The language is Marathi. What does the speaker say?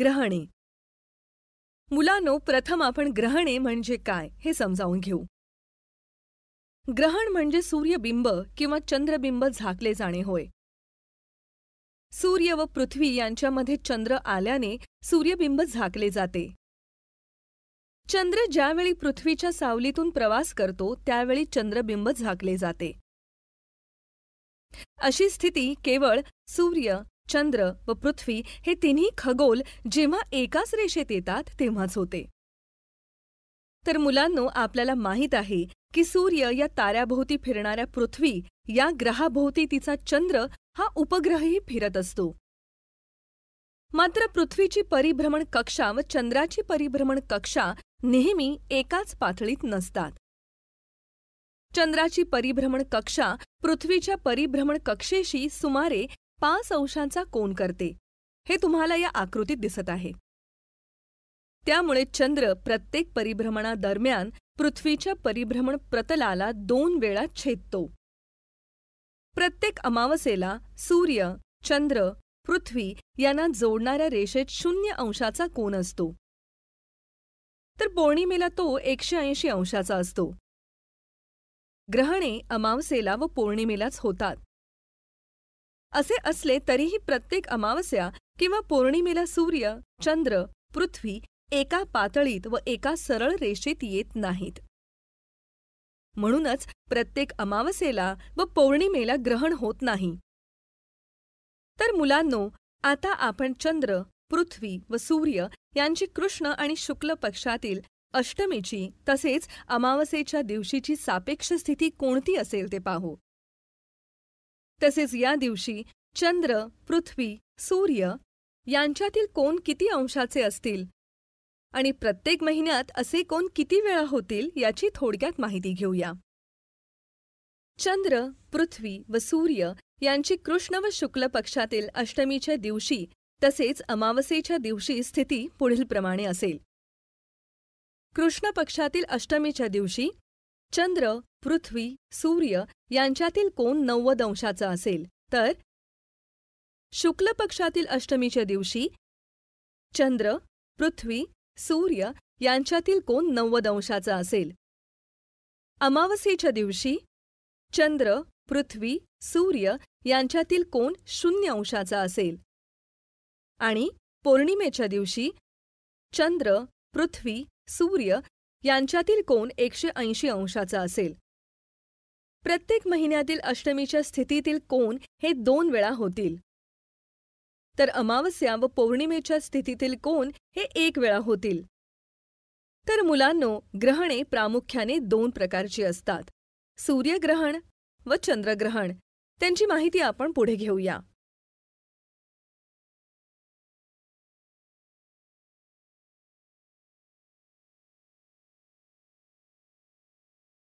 ग्रहणे. मुलांनो प्रथम आपण ग्रहणे म्हणजे काय हे समजावून घेऊ. ग्रहण म्हणजे सूर्यबिंब किंवा चंद्रबिंब झाकले जाणे होय. सूर्य व पृथ्वी यांच्यामध्ये चंद्र आल्याने सूर्यबिंब झाकले जाते. चंद्र ज्यावेळी पृथ्वीच्या सावलीतून प्रवास करतो त्यावेळी चंद्रबिंब झाकले जाते. अशी स्थिती केवळ सूर्य चंद्र व पृथ्वी हे तिन्ही खगोल जेव्हा एकाच रेषेत येतात तेव्हाच होते. तर मुलांनो आपल्याला माहीत आहे की सूर्य या ताऱ्याभोवती फिरणाऱ्या पृथ्वी या ग्रहाभोवती तिचा चंद्र हा उपग्रहही फिरत असतो. मात्र पृथ्वीची परिभ्रमण कक्षा व चंद्राची परिभ्रमण कक्षा नेहमी एकाच पातळीत नसतात. चंद्राची परिभ्रमण कक्षा पृथ्वीच्या परिभ्रमण कक्षेशी सुमारे पाच अंशांचा कोन करते. हे तुम्हाला या आकृतीत दिसत आहे. त्यामुळे चंद्र प्रत्येक परिभ्रमणादरम्यान पृथ्वीच्या परिभ्रमण प्रतलाला दोन वेळा छेदतो. प्रत्येक अमावस्येला सूर्य चंद्र पृथ्वी यांना जोडणाऱ्या रेषेत शून्य अंशाचा कोन असतो. तर पौर्णिमेला तो एकशे ऐंशी अंशाचा असतो. ग्रहणे अमावस्येला व पौर्णिमेलाच होतात. असे असले तरीही प्रत्येक अमावस्या किंवा पौर्णिमेला सूर्य चंद्र पृथ्वी एका पातळीत व एका सरळ रेषेत येत नाहीत. म्हणूनच प्रत्येक अमावस्येला व पौर्णिमेला ग्रहण होत नाही. तर मुलांनो आता आपण चंद्र पृथ्वी व सूर्य यांची कृष्ण आणि शुक्ल पक्षातील अष्टमीची तसेच अमावस्येच्या दिवशीची सापेक्ष स्थिती कोणती असेल ते पाहू. तसेच या दिवशी चंद्र पृथ्वी सूर्य यांच्यातील कोण किती अंशाचे असतील? आणि प्रत्येक महिन्यात असे कोण किती वेळा होतील याची थोडक्यात माहिती घेऊया. चंद्र पृथ्वी व सूर्य यांची कृष्ण व शुक्ल पक्षातील अष्टमीच्या दिवशी तसेच अमावस्येच्या दिवशी स्थिती पुढीलप्रमाणे असेल. कृष्ण पक्षातील अष्टमीच्या दिवशी चंद्र पृथ्वी सूर्य यांच्यातील कोन नव्वद अंशाचा असेल. तर शुक्ल पक्षातील अष्टमीच्या दिवशी चंद्र पृथ्वी सूर्य यांच्यातील कोन नव्वद अंशाचा असेल. अमावस्येच्या दिवशी चंद्र पृथ्वी सूर्य यांच्यातील कोन शून्य अंशाचा असेल. आणि पौर्णिमेच्या दिवशी चंद्र पृथ्वी सूर्य यांच्यातील कोन एकशे ऐंशी अंशाचा असेल. प्रत्येक महिन्यातील अष्टमीच्या स्थितीतील कोन हे दोन वेळा होतील. तर अमावस्या व पौर्णिमेच्या स्थितीतील कोन हे एक वेळा होतील. तर मुलांनो ग्रहणे प्रामुख्याने दोन प्रकारची असतात. सूर्यग्रहण व चंद्रग्रहण. त्यांची माहिती आपण पुढे घेऊया.